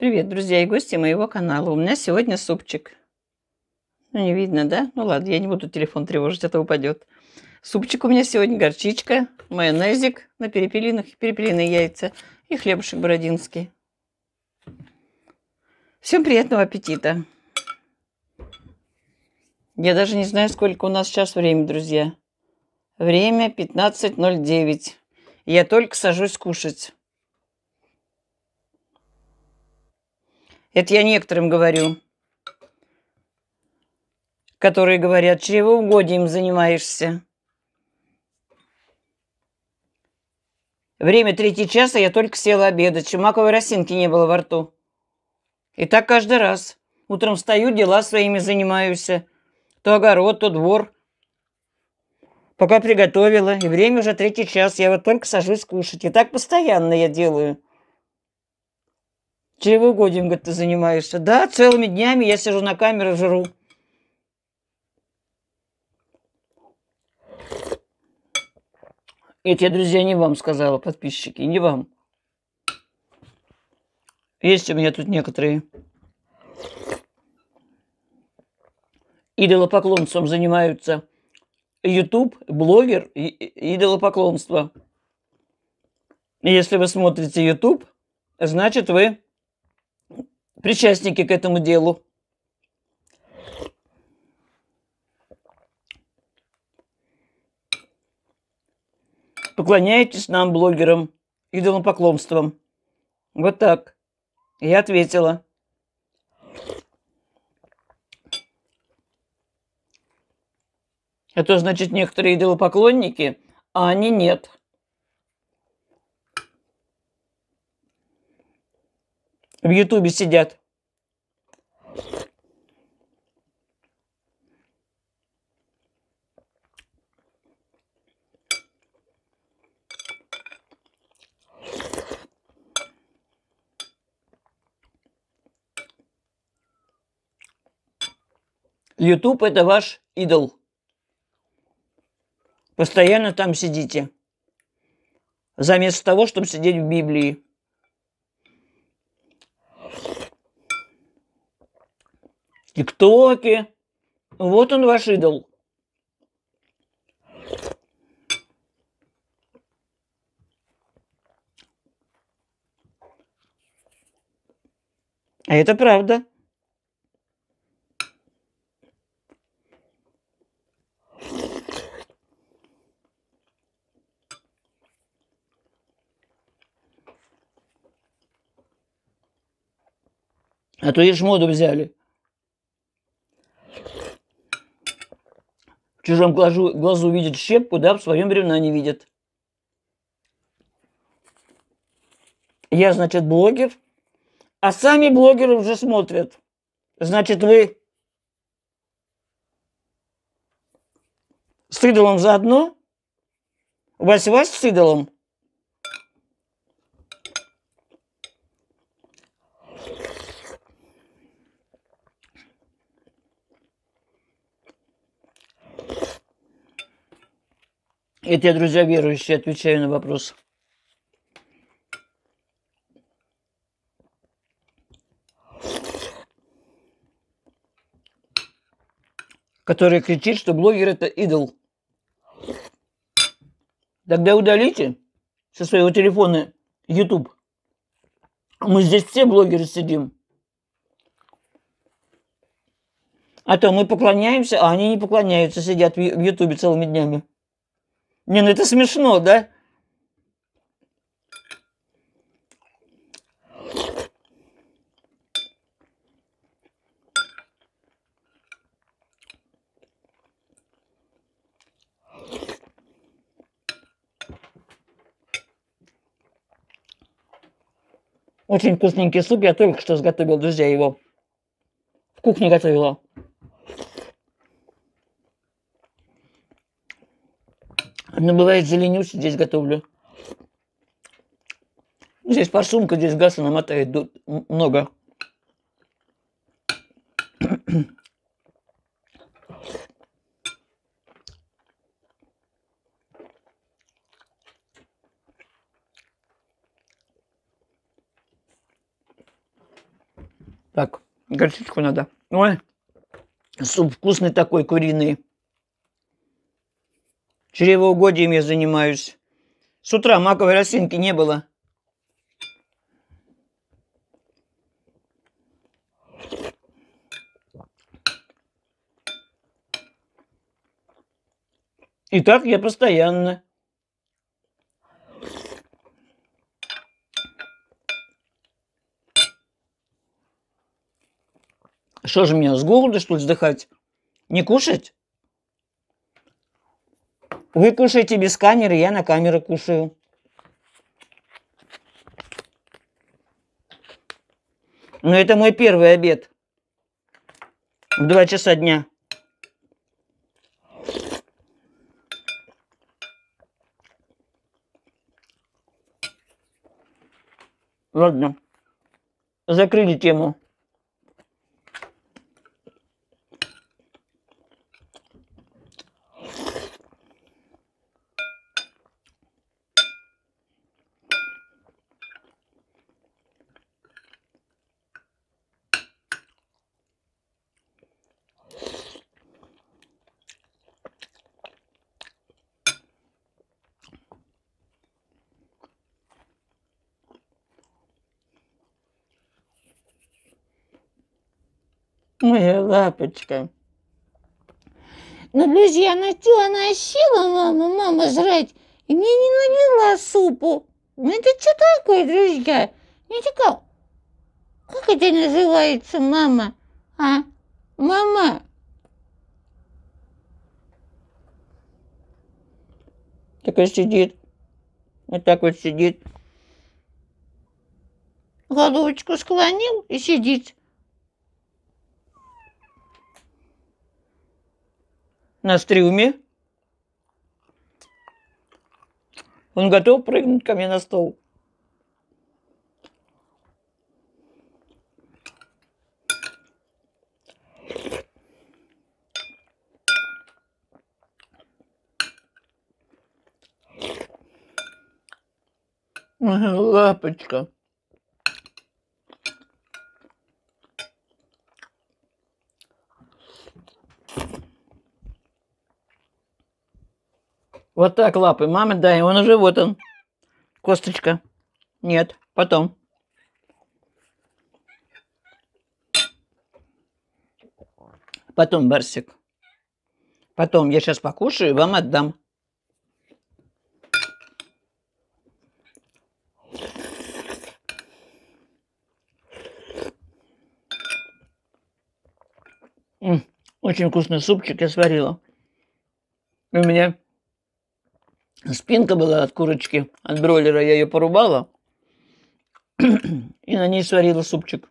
Привет, друзья и гости моего канала. У меня сегодня супчик. Ну, не видно, да? Ну ладно, я не буду телефон тревожить, это упадет. Супчик у меня сегодня горчичка, майонезик на перепелиных, перепелиные яйца и хлебушек бородинский. Всем приятного аппетита. Я даже не знаю, сколько у нас сейчас время, друзья. Время 15.09. Я только сажусь кушать. Это я некоторым говорю, которые говорят, чревоугодием занимаешься. Время третий час, а я только села обедать. Чумаковой росинки не было во рту. И так каждый раз. Утром встаю, дела своими занимаюсь. То огород, то двор. Пока приготовила, и время уже третий час. Я вот только сажусь кушать. И так постоянно я делаю. Чревоугодием, говорит, ты занимаешься. Да, целыми днями я сижу на камеру, жру. Это я, друзья, не вам сказала, подписчики, не вам. Есть у меня тут некоторые идолопоклонством занимаются. YouTube, блогер, идолопоклонство. Если вы смотрите YouTube, значит вы причастники к этому делу. Поклоняетесь нам, блогерам, идолопоклонством. Вот так. Я ответила. Это значит некоторые идолопоклонники, а они нет. В Ютубе сидят. Ютуб это ваш идол. Постоянно там сидите. Заместо того, чтобы сидеть в Библии. ТикТоке. Вот он ваш идол. А это правда. А то ишь моду взяли. В чужом глазу, глазу видит щепку, да, в своем бревна не видит. Я, значит, блогер, а сами блогеры уже смотрят. Значит, вы с идолом заодно? Вась-Вась с идолом? Это я, друзья, верующие, отвечаю на вопрос. Который кричит, что блогер это идол. Тогда удалите со своего телефона YouTube. Мы здесь все блогеры сидим. А то мы поклоняемся, а они не поклоняются, сидят в Ютубе целыми днями. Не, ну это смешно, да? Очень вкусненький суп. Я только что сготовил, друзья, его. В кухне готовила. Но бывает зеленюсь, здесь готовлю. Здесь форсунка, здесь газа намотает много. Так, горчичку надо. Ой, суп вкусный такой, куриный. Чревоугодием я занимаюсь. С утра маковой росинки не было. И так я постоянно. Что же мне, с голода, что ли, вздыхать? Не кушать? Вы кушаете без камеры, я на камеру кушаю. Но это мой первый обед. В два часа дня. Ладно. Закрыли тему. Моя лапочка. Ну, друзья, Настя, она села, мама, мама жрать, и мне не налила супу. Ну, это что такое, друзья? Не такая... Как это называется, мама? А? Мама? Такая сидит. Вот так вот сидит. Головочку склонил и сидит. На стрюме. Он готов прыгнуть ко мне на стол. Лапочка. Вот так лапы. Мама, дай, он уже вот он. Косточка. Нет, потом. Потом, Барсик. Потом я сейчас покушаю и вам отдам. Очень вкусный супчик я сварила. У меня спинка была от курочки, от бройлера. Я ее порубала и на ней сварила супчик.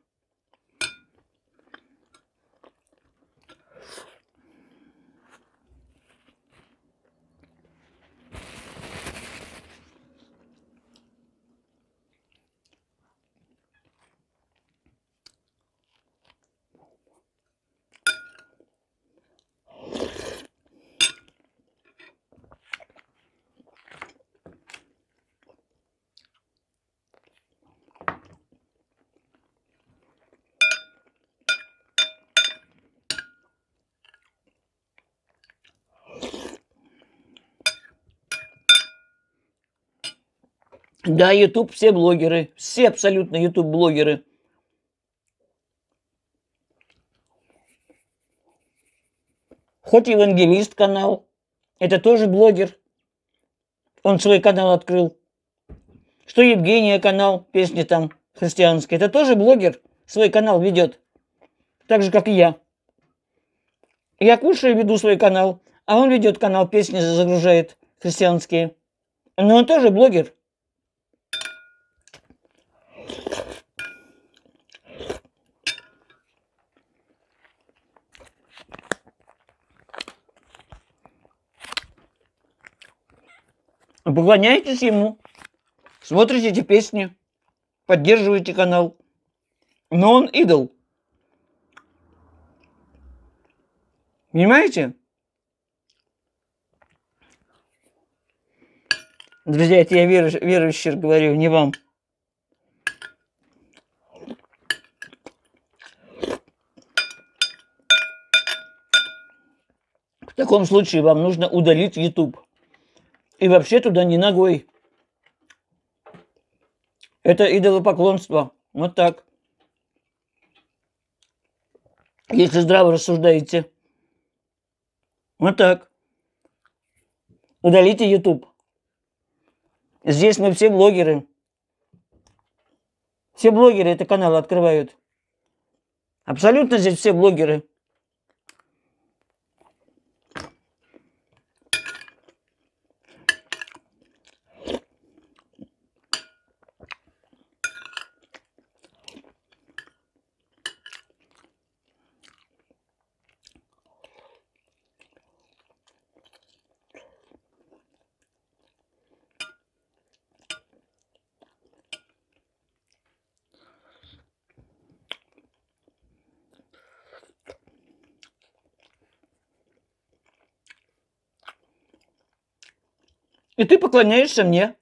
Да, YouTube, все блогеры, все абсолютно YouTube блогеры. Хоть евангелист канал, это тоже блогер. Он свой канал открыл. Что Евгения канал, песни там христианские, это тоже блогер, свой канал ведет. Так же, как и я. Я кушаю, веду свой канал, а он ведет канал, песни загружает христианские. Но он тоже блогер. Поклоняйтесь ему, смотрите эти песни, поддерживаете канал. Но он идол. Понимаете? Друзья, это я верующий, верующий говорю, не вам. Таком случае вам нужно удалить YouTube. И вообще туда не ногой. Это идолопоклонство. Вот так. Если здраво рассуждаете. Вот так. Удалите YouTube. Здесь мы все блогеры. Все блогеры это канал открывают. Абсолютно здесь все блогеры. И ты поклоняешься мне,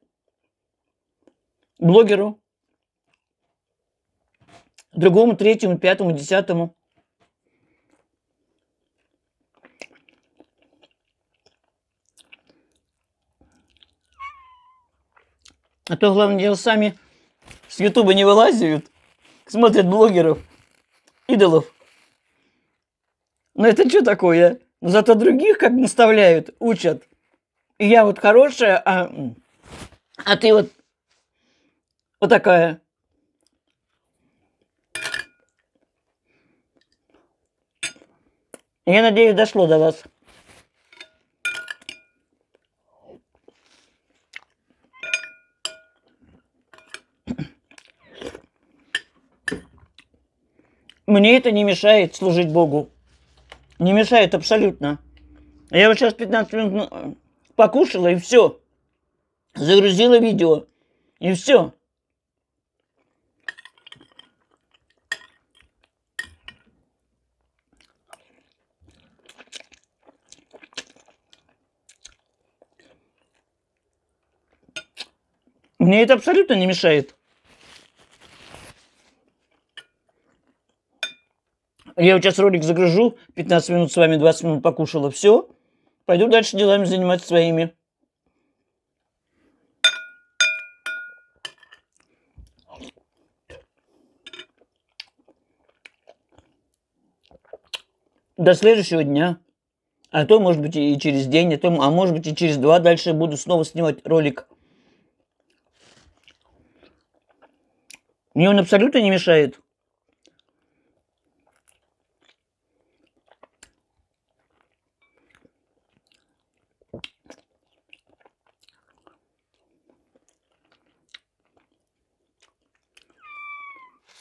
блогеру, другому, третьему, пятому, десятому. А то, главное дело, сами с Ютуба не вылазят, смотрят блогеров, идолов. Но это что такое? Но зато других как наставляют, учат – я вот хорошая, а, а ты вот вот такая. Я надеюсь, дошло до вас. Мне это не мешает служить Богу. Не мешает абсолютно. Я вот сейчас 15 минут покушала и все. Загрузила видео. И все. Мне это абсолютно не мешает. Я вот сейчас ролик загружу, 15 минут с вами, 20 минут покушала, все. Пойду дальше делами заниматься своими. До следующего дня. А то, может быть, и через день, а, то, а может быть, и через два дальше буду снова снимать ролик. Мне он абсолютно не мешает.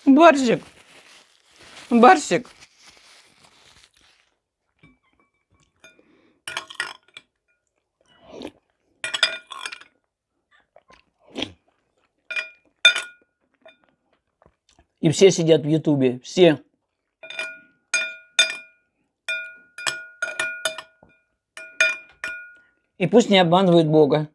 Барсик. Барсик. И все сидят в Ютубе. Все. И пусть не обманывают Бога.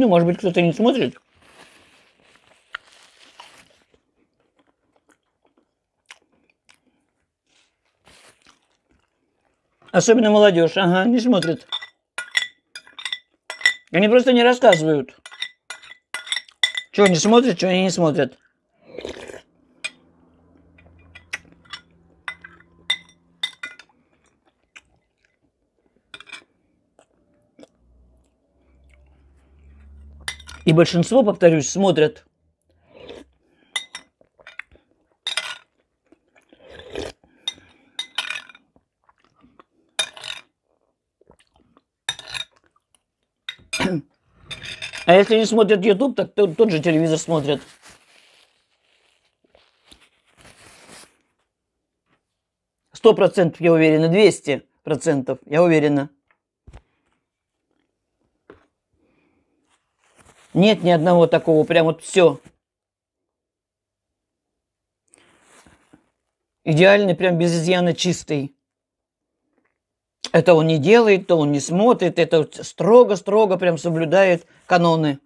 Ну, может быть, кто-то не смотрит. Особенно молодежь. Ага, не смотрит. Они просто не рассказывают. Что они смотрят, что они не смотрят. И большинство, повторюсь, смотрят. А если не смотрят YouTube, так то, тот же телевизор смотрят. Сто процентов, я уверена, двести процентов, я уверена. Нет ни одного такого, прям вот все. Идеальный, прям без изъяна чистый. Это он не делает, то он не смотрит, это строго-строго прям соблюдает каноны.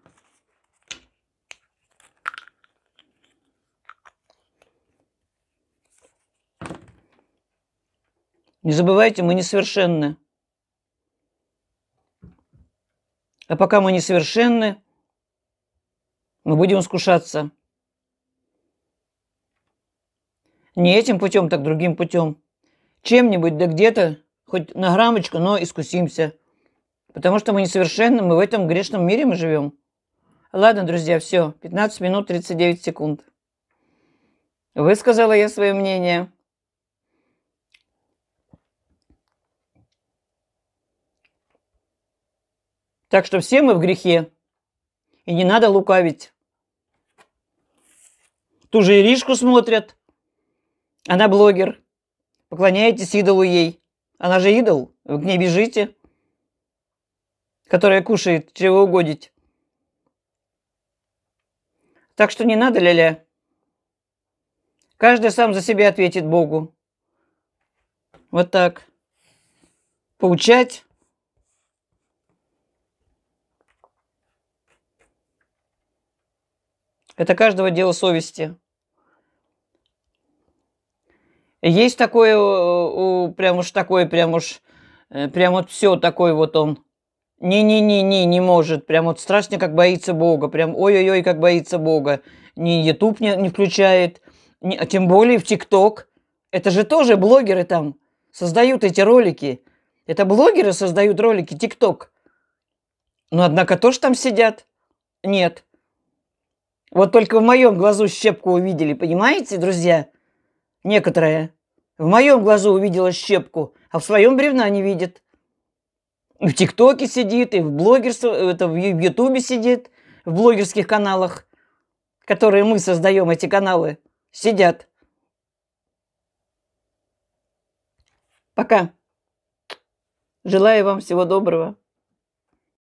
Не забывайте, мы несовершенны. А пока мы несовершенны, мы будем искушаться. Не этим путем, так другим путем. Чем-нибудь, да где-то, хоть на граммочку, но искусимся. Потому что мы несовершенны, мы в этом грешном мире мы живем. Ладно, друзья, все. 15 минут 39 секунд. Высказала я свое мнение. Так что все мы в грехе. И не надо лукавить. Ту же Иришку смотрят. Она блогер. Поклоняетесь идолу ей. Она же идол. Вы к ней бежите. Которая кушает чревоугодить. Так что не надо, ля-ля. Каждый сам за себя ответит Богу. Вот так. Поучать Это каждого дело совести. Есть такое, прям уж такое, прям уж, э, прям вот все такой вот он. Не-не-не-не, не может. Прям вот страшно, как боится Бога. Прям ой-ой-ой, как боится Бога. Ни YouTube не, не включает, ни, а тем более в ТикТок. Это же тоже блогеры там создают эти ролики. Это блогеры создают ролики ТикТок. Но однако тоже там сидят. Нет. Вот только в моем глазу щепку увидели, понимаете, друзья? Некоторые. В моем глазу увидела щепку, а в своем бревна не видит. И в ТикТоке сидит, и в блогерстве, это в Ютубе сидит, в блогерских каналах, которые мы создаем, эти каналы, сидят. Пока. Желаю вам всего доброго.